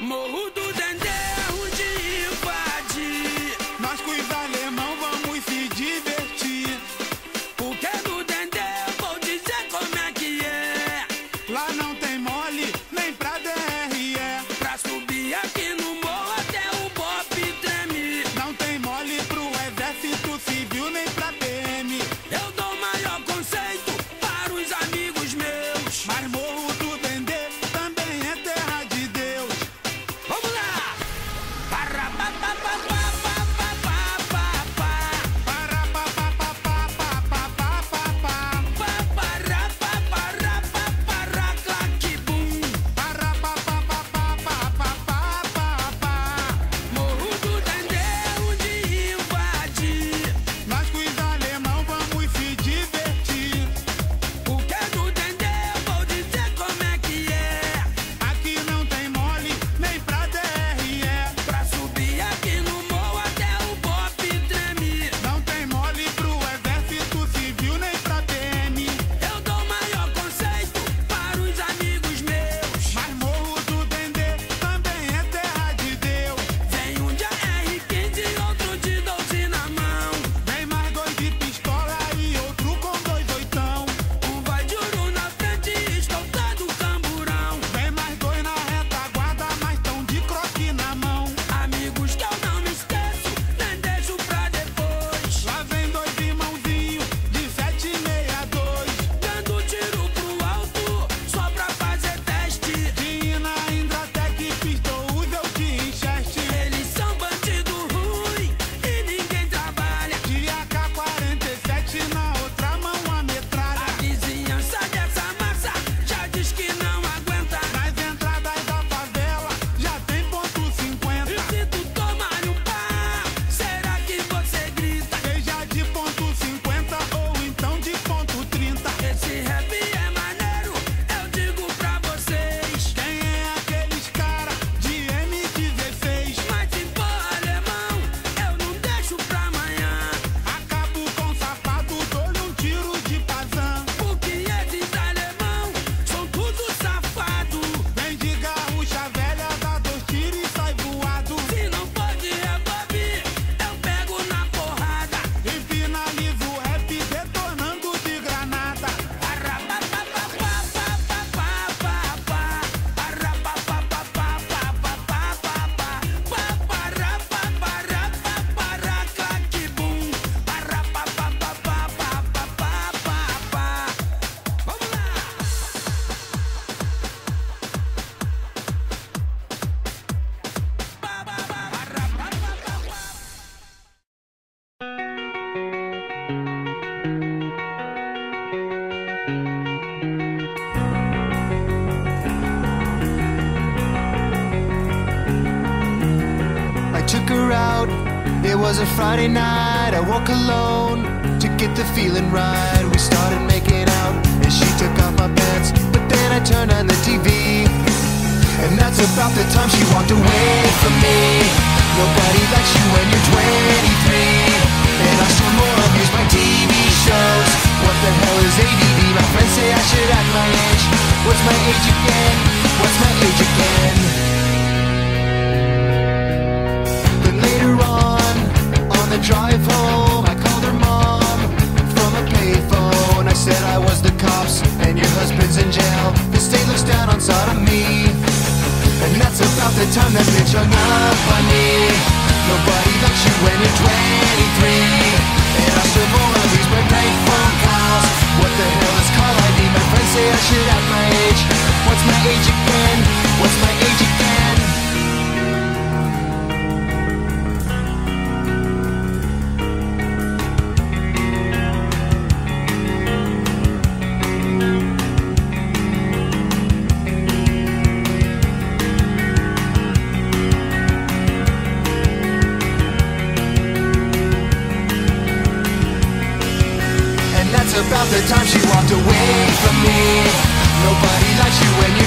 Morro do Dendê It was a Friday night, I woke alone to get the feeling right. We started making out, and she took off my pants. But then I turned on the TV, and that's about the time she walked away from me. Nobody likes you when you're 23, and I still more abuse my TV shows. What the hell is ADD? My friends say I should act my age. What's my age again? What's my age again? happens in jail. The state looks down on sodomy. And that's about the time that bitch hung up on me. Nobody likes you when you're 23. And I still all of these great phone calls. What the hell is call ID? My friends say I should have my the time she walked away from me. Nobody likes you when you